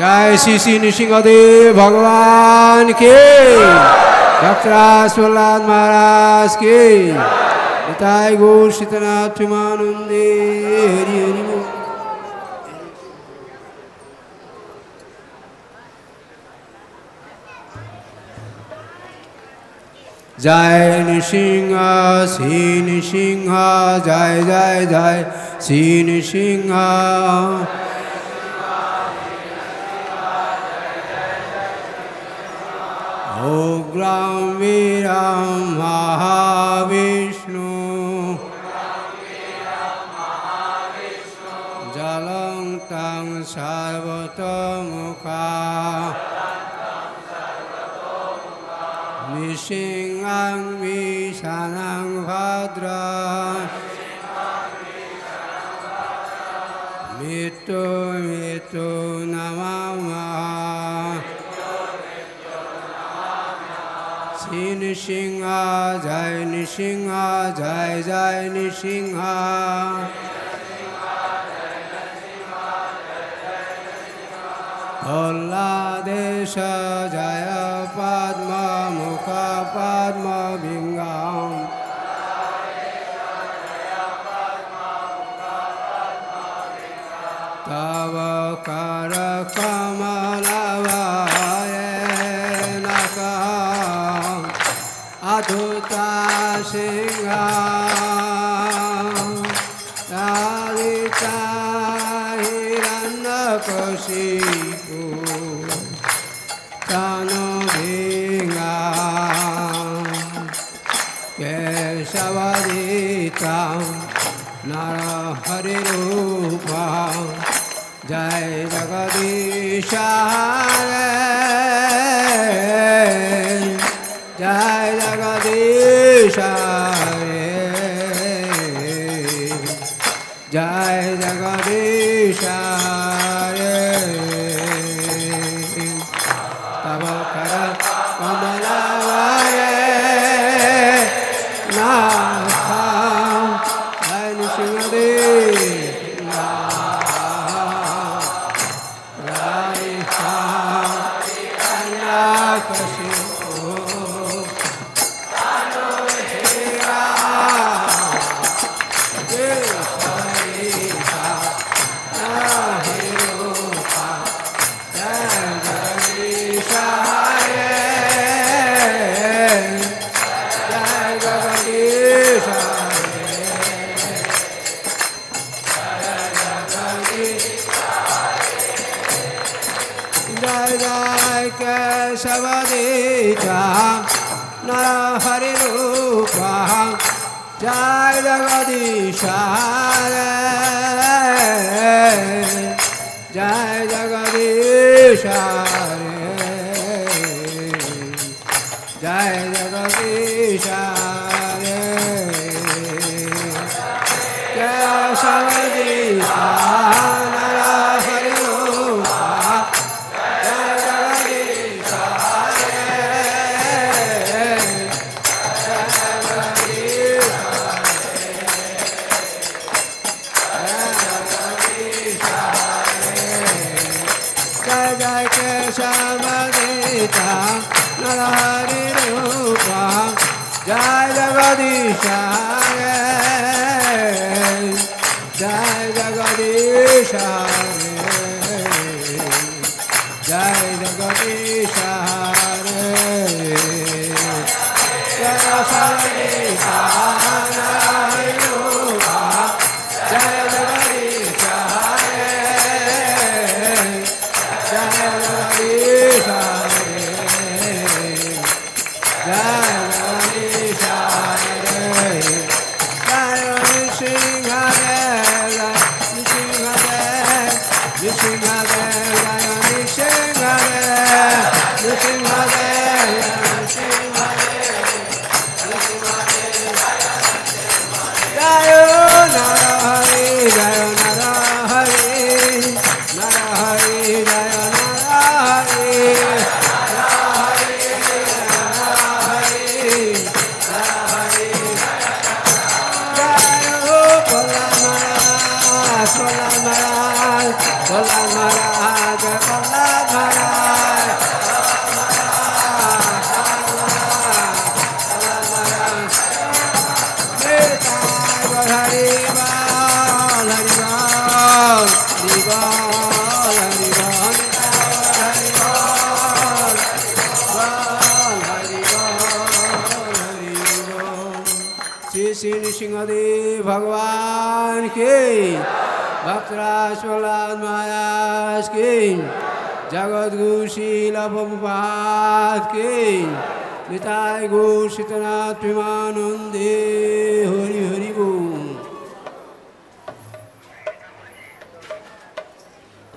जय श्री श्री नृसिंहदेव भगवान के। डॉक्टर प्रहलाद महाराज के। पिताय गौर सीतनाथ मानंदे हरि हरि जय नृसिंह श्री नृसिंह, जय जय जय श्री नृसिंह। উগ্রাম বীরাম মহাবিষ্ণু জলং তং সর্বতমুখা নৃসিংহং বিশানং ভদ্র মৃত্যু মৃত্যু নমামः নৃসিংহ জয় নৃসিংহ জয় জয় নৃসিংহ প্রহ্লাদেশ জয় পদ্ম, মুখ পদ্ম, বিঙ্গাম। তব কর কমলবায় সিংহ রাধিতা হিরণ্যকশিপু তনু ভিঙ্গা কেশবদিতা নরহরিরূপা জয় জগদীশ জয় Hare Krishna. জয় জয় কেশবদীতা নর হরি রূপা জয় জগদীশ জয় জগদীশ জয় मिता नरहरिरूपा जय जगदीशा। জয় भोला महाराज भोला महाराज श्री नृसिंहदेव भगवान के Bhaktra Swalat Maharaj King Jagadguru Srila Prabhupada King Nitai Guru Sitanath Primanandi Hari Hari Guru